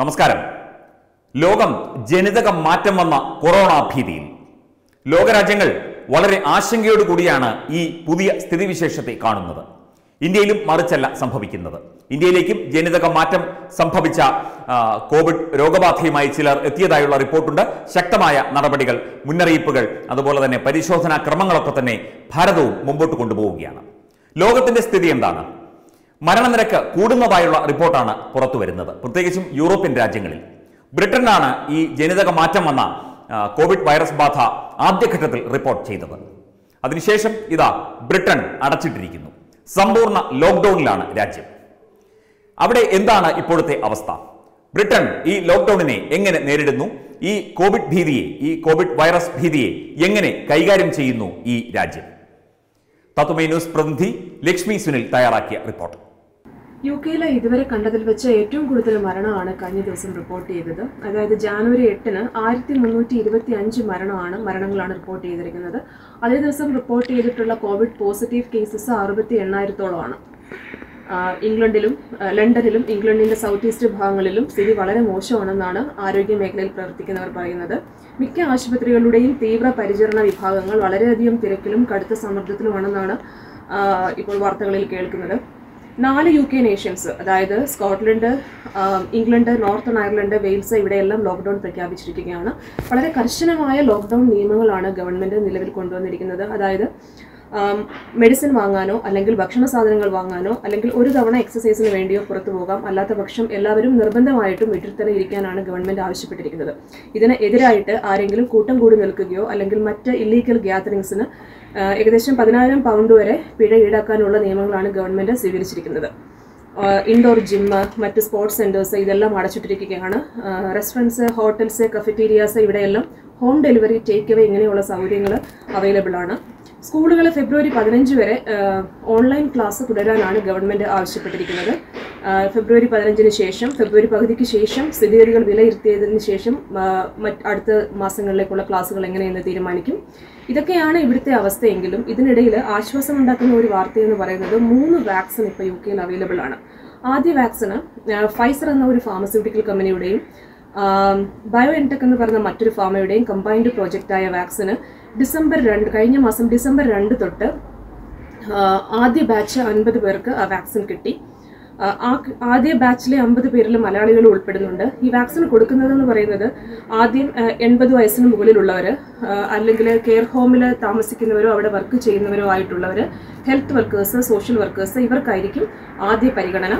നമസ്കാരം. ലോകം ജനിതക മാറ്റം വന്ന കൊറോണ ഭീതിയിൽ. ലോകരാജ്യങ്ങൾ വളരെ ആശങ്കയോടുകൂടിയാണ് ഈ പുതിയ സ്ഥിതിവിശേഷത്തെ കാണുന്നത്. ഇന്ത്യയിലും മറിച്ചല്ല സംഭവിക്കുന്നത്. ഇന്ത്യയിലേക്കും ജനിതക മാറ്റം സംഭവിച്ച കോവിഡ് രോഗബാധയുമായി ചിലർ എത്തിയതായുള്ള റിപ്പോർട്ടുണ്ട്. ശക്തമായ നടപടികൾ മുന്നറിയിപ്പുകൾ അതുപോലെ തന്നെ പരിശോധനാ ക്രമങ്ങളൊക്കെ തന്നെ ഭാരതവും മുമ്പോട്ട് കൊണ്ടുപോവുകയാണ്. ലോകത്തിന്റെ സ്ഥിതി എന്താണ്? മരണനിരക്ക് കൂടുന്നതായുള്ള റിപ്പോർട്ടാണ് പുറത്തു വരുന്നത് പ്രത്യേകിച്ചും യൂറോപ്യൻ രാജ്യങ്ങളിൽ. ബ്രിട്ടനാണ് ഈ ജനിതക മാറ്റം വന്ന കോവിഡ് വൈറസ് ബാധ ആദ്യഘട്ടത്തിൽ റിപ്പോർട്ട് ചെയ്തത്. അതിനുശേഷം ഇതാ ബ്രിട്ടൻ അടച്ചിട്ടിരിക്കുന്നു. സമ്പൂർണ ലോക്ക്ഡൌണിലാണ് രാജ്യം. അവിടെ എന്താണ് ഇപ്പോഴത്തെ അവസ്ഥ? ബ്രിട്ടൻ ഈ ലോക്ക്ഡൌണിനെ എങ്ങനെ നേരിടുന്നു? ഈ കോവിഡ് ഭീതിയെ ഈ കോവിഡ് വൈറസ് ഭീതിയെ എങ്ങനെ കൈകാര്യം ചെയ്യുന്നു ഈ രാജ്യം? തത്വമേ ന്യൂസ് പ്രതിനിധി ലക്ഷ്മി സുനിൽ തയ്യാറാക്കിയ റിപ്പോർട്ട്. യു കെയിലെ ഇതുവരെ കണ്ടതിൽ വെച്ച് ഏറ്റവും കൂടുതൽ മരണമാണ് കഴിഞ്ഞ ദിവസം റിപ്പോർട്ട് ചെയ്തത്. അതായത് ജാനുവരി എട്ടിന് ആയിരത്തി മുന്നൂറ്റി ഇരുപത്തി അഞ്ച് മരണമാണ് മരണങ്ങളാണ് റിപ്പോർട്ട് ചെയ്തിരിക്കുന്നത്. അതേ ദിവസം റിപ്പോർട്ട് ചെയ്തിട്ടുള്ള കോവിഡ് പോസിറ്റീവ് കേസസ് അറുപത്തി എണ്ണായിരത്തോളമാണ് ഇംഗ്ലണ്ടിലും ലണ്ടനിലും ഇംഗ്ലണ്ടിന്റെ സൗത്ത് ഈസ്റ്റ് ഭാഗങ്ങളിലും സ്ഥിതി വളരെ മോശമാണെന്നാണ് ആരോഗ്യ മേഖലയിൽ പ്രവർത്തിക്കുന്നവർ പറയുന്നത്. മിക്ക ആശുപത്രികളുടെയും തീവ്ര പരിചരണ വിഭാഗങ്ങൾ വളരെയധികം തിരക്കിലും കടുത്ത സമ്മർദ്ദത്തിലുമാണെന്നാണ് ഇപ്പോൾ വാർത്തകളിൽ കേൾക്കുന്നത്. നാല് യു കെ നേഷൻസ് അതായത് Scotland England Northern Ireland Wales ഇവിടെയെല്ലാം ലോക്ക്ഡൌൺ പ്രഖ്യാപിച്ചിരിക്കുകയാണ്. വളരെ കർശനമായ ലോക്ക്ഡൌൺ നിയമങ്ങളാണ് ഗവൺമെന്റ് നിലവിൽ കൊണ്ടുവന്നിരിക്കുന്നത്. അതായത് മെഡിസിൻ വാങ്ങാനോ അല്ലെങ്കിൽ ഭക്ഷണ സാധനങ്ങൾ വാങ്ങാനോ അല്ലെങ്കിൽ ഒരു തവണ എക്സസൈസിന് വേണ്ടിയോ പുറത്തു പോകാം. അല്ലാത്ത പക്ഷം എല്ലാവരും നിർബന്ധമായിട്ടും വീട്ടിൽ തന്നെ ഇരിക്കാനാണ് ഗവൺമെന്റ് ആവശ്യപ്പെട്ടിരിക്കുന്നത്. ഇതിന് എതിരായിട്ട് ആരെങ്കിലും കൂട്ടം കൂടി നിൽക്കുകയോ അല്ലെങ്കിൽ മറ്റ് ഇല്ലീഗൽ ഗ്യാതറിങ്സിന് ഏകദേശം പതിനായിരം പൗണ്ട് വരെ പിഴ ഈടാക്കാനുള്ള നിയമങ്ങളാണ് ഗവൺമെന്റ് സ്വീകരിച്ചിരിക്കുന്നത്. ഇൻഡോർ ജിമ്മ് മറ്റ് സ്പോർട്സ് സെന്റേഴ്സ് ഇതെല്ലാം അടച്ചിട്ടിരിക്കുകയാണ്. റെസ്റ്റോറന്റ്സ് ഹോട്ടൽസ് കഫറ്റീരിയാസ് ഇവിടെയെല്ലാം ഹോം ഡെലിവറി ടേക്ക് അവേ ഇങ്ങനെയുള്ള സൗകര്യങ്ങൾ അവൈലബിൾ ആണ്. സ്കൂളുകൾ ഫെബ്രുവരി പതിനഞ്ച് വരെ ഓൺലൈൻ ക്ലാസ് തുടരാനാണ് ഗവൺമെന്റ് ആവശ്യപ്പെട്ടിരിക്കുന്നത്. ഫെബ്രുവരി പതിനഞ്ചിന് ശേഷം ഫെബ്രുവരി പകുതിക്ക് ശേഷം സ്ഥിതിഗതികൾ വിലയിരുത്തിയതിന് ശേഷം മറ്റ് അടുത്ത മാസങ്ങളിലേക്കുള്ള ക്ലാസ്സുകൾ എങ്ങനെയെന്ന് തീരുമാനിക്കും. ഇതൊക്കെയാണ് ഇവിടുത്തെ അവസ്ഥയെങ്കിലും ഇതിനിടയിൽ ആശ്വാസമുണ്ടാക്കുന്ന ഒരു വാർത്തയെന്ന് പറയുന്നത് മൂന്ന് വാക്സിൻ ഇപ്പോൾ യു കെയിൽ അവൈലബിൾ ആണ്. ആദ്യ വാക്സിന് ഫൈസർ എന്ന ഒരു ഫാർമസ്യൂട്ടിക്കൽ കമ്പനിയുടെയും ബയോ എൻടെക് എന്ന് പറയുന്ന മറ്റൊരു ഫാമയുടെയും കമ്പൈൻഡ് പ്രോജക്റ്റായ വാക്സിന് ഡിസംബർ രണ്ട് കഴിഞ്ഞ മാസം ഡിസംബർ രണ്ട് തൊട്ട് ആദ്യ ബാച്ച് അൻപത് പേർക്ക് ആ വാക്സിൻ കിട്ടി. ആ, ആദ്യ ബാച്ചിലെ അമ്പത് പേരിൽ മലയാളികൾ ഉൾപ്പെടുന്നുണ്ട്. ഈ വാക്സിൻ കൊടുക്കുന്നതെന്ന് പറയുന്നത് ആദ്യം എൺപത് വയസ്സിന് മുകളിലുള്ളവർ അല്ലെങ്കിൽ കെയർ ഹോമിൽ താമസിക്കുന്നവരോ അവിടെ വർക്ക് ചെയ്യുന്നവരോ ആയിട്ടുള്ളവർ ഹെൽത്ത് വർക്കേഴ്സ് സോഷ്യൽ വർക്കേഴ്സ് ഇവർക്കായിരിക്കും ആദ്യ പരിഗണന.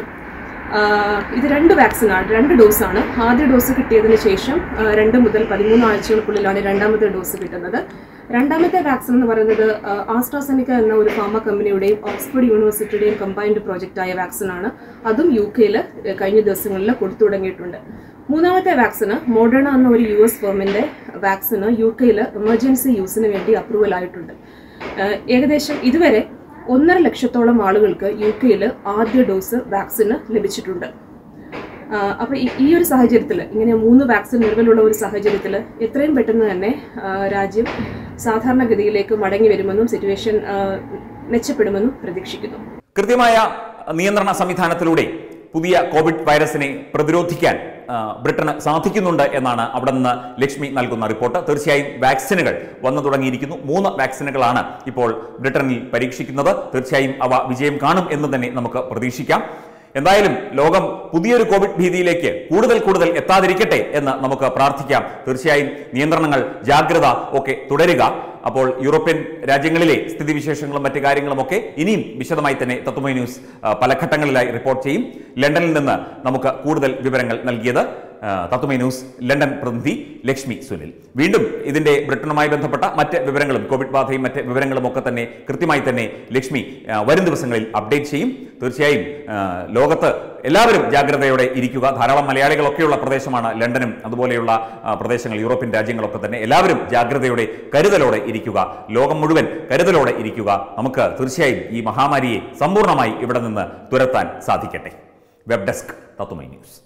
ഇത് രണ്ട് വാക്സിനാണ് രണ്ട് ഡോസാണ്. ആദ്യ ഡോസ് കിട്ടിയതിന് ശേഷം രണ്ട് മുതൽ പതിമൂന്ന് ആഴ്ചകൾക്കുള്ളിലാണ് രണ്ടാമത്തെ ഡോസ് കിട്ടുന്നത്. രണ്ടാമത്തെ വാക്സിൻ എന്ന് പറയുന്നത് ആസ്ട്രാസെനിക്ക എന്ന ഒരു ഫാർമ കമ്പനിയുടെയും ഓക്സ്ഫോർഡ് യൂണിവേഴ്സിറ്റിയുടെയും കമ്പൈൻഡ് പ്രോജക്റ്റായ വാക്സിനാണ് അതും യു കെയിൽ കഴിഞ്ഞ ദിവസങ്ങളിൽ കൊടുത്തു തുടങ്ങിയിട്ടുണ്ട്. മൂന്നാമത്തെ വാക്സിന് മോഡേണ എന്ന ഒരു യു എസ് ഫേമിന്റെ വാക്സിന് യു കെയിൽ എമർജൻസി യൂസിന് വേണ്ടി അപ്രൂവൽ ആയിട്ടുണ്ട്. ഏകദേശം ഇതുവരെ ഒന്നര ലക്ഷത്തോളം ആളുകൾക്ക് യു കെയിൽ ആദ്യ ഡോസ് വാക്സിന് ലഭിച്ചിട്ടുണ്ട്. അപ്പോൾ ഈ- ഒരു സാഹചര്യത്തിൽ ഇങ്ങനെ മൂന്ന് വാക്സിൻ നിലവിലുള്ള ഒരു സാഹചര്യത്തിൽ എത്രയും പെട്ടെന്ന് തന്നെ രാജ്യം സാധാരണഗതിയിലേക്ക് മടങ്ങി വരുമെന്നും സിറ്റുവേഷൻ മെച്ചപ്പെടുമെന്നും പ്രതീക്ഷിക്കുന്നു. കൃത്യമായ നിയന്ത്രണ സംവിധാനത്തിലൂടെ പുതിയ കോവിഡ് വൈറസിനെ പ്രതിരോധിക്കാൻ ബ്രിട്ടന് സാധിക്കുന്നുണ്ട് എന്നാണ് അവിടെ നിന്ന് ലക്ഷ്മി നൽകുന്ന റിപ്പോർട്ട്. തീർച്ചയായും വാക്സിനുകൾ വന്നു തുടങ്ങിയിരിക്കുന്നു. മൂന്ന് വാക്സിനുകളാണ് ഇപ്പോൾ ബ്രിട്ടനിൽ പരീക്ഷിക്കുന്നത്. തീർച്ചയായും അവ വിജയം കാണും എന്ന് തന്നെ നമുക്ക് പ്രതീക്ഷിക്കാം. എന്തായാലും ലോകം പുതിയൊരു കോവിഡ് ഭീതിയിലേക്ക് കൂടുതൽ കൂടുതൽ എത്താതിരിക്കട്ടെ എന്ന് നമുക്ക് പ്രാർത്ഥിക്കാം. തീർച്ചയായും നിയന്ത്രണങ്ങൾ ജാഗ്രത ഒക്കെ തുടരുക. അപ്പോൾ യൂറോപ്യൻ രാജ്യങ്ങളിലെ സ്ഥിതിവിശേഷങ്ങളും മറ്റു കാര്യങ്ങളും ഒക്കെ ഇനിയും വിശദമായി തന്നെ തത്വമൈ ന്യൂസ് പല ഘട്ടങ്ങളിലായി റിപ്പോർട്ട് ചെയ്യും. ലണ്ടനിൽ നിന്ന് നമുക്ക് കൂടുതൽ വിവരങ്ങൾ നൽകിയത് തത്വമൈ ന്യൂസ് ലണ്ടൻ പ്രതിനിധി ലക്ഷ്മി സുനിൽ. വീണ്ടും ഇതിന്റെ ബ്രിട്ടനുമായി ബന്ധപ്പെട്ട മറ്റ് വിവരങ്ങളും കോവിഡ് ബാധയും മറ്റ് വിവരങ്ങളും ഒക്കെ തന്നെ കൃത്യമായി തന്നെ ലക്ഷ്മി വരും ദിവസങ്ങളിൽ അപ്ഡേറ്റ് ചെയ്യും. തീർച്ചയായും ലോകത്ത് എല്ലാവരും ജാഗ്രതയോടെ ഇരിക്കുക. ധാരാളം മലയാളികളൊക്കെയുള്ള പ്രദേശമാണ് ലണ്ടനും അതുപോലെയുള്ള പ്രദേശങ്ങൾ യൂറോപ്യൻ രാജ്യങ്ങളൊക്കെ തന്നെ. എല്ലാവരും ജാഗ്രതയോടെ കരുതലോടെ ഇരിക്കുക. ലോകം മുഴുവൻ കരുതലോടെ ഇരിക്കുക. നമുക്ക് തീർച്ചയായും ഈ മഹാമാരിയെ സമ്പൂർണമായി ഇവിടെ നിന്ന് തുരത്താൻ സാധിക്കട്ടെ. വെബ് ഡെസ്ക് തത്തുമൈ ന്യൂസ്.